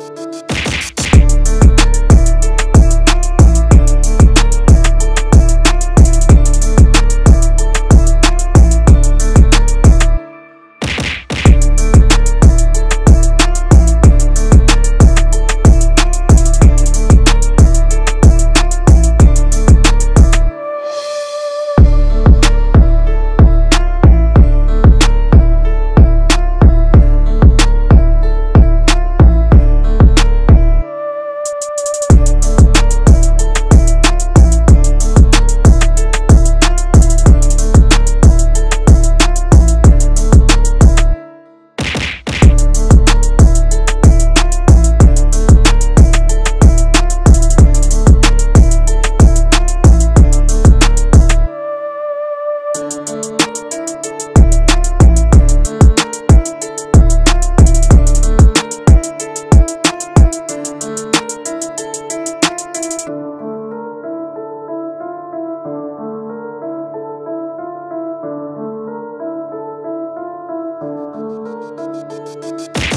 Thank Música